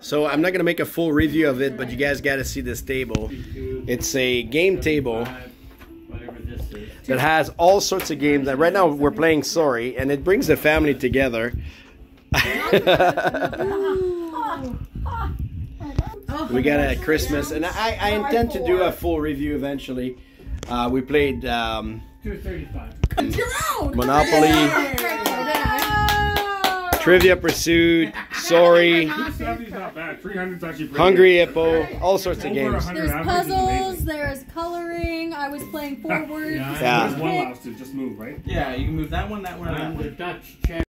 So I'm not gonna make a full review of it, but you guys got to see this table. It's a game table Whatever this is. that has all sorts of games. And right now we're playing Sorry, and it brings the family together. we got it at Christmas, and I, I intend to do a full review eventually. Uh, we played um, Two thirty-five. Monopoly, Trivia Pursuit, Sorry, 270's not bad. 300's actually pretty Hungry Hippo, all sorts of games. There's puzzles, there's coloring. I was playing forward. Yeah. Yeah. There's one last to just move, right? Yeah, you can move that one, that one, and that one. the Dutch chair.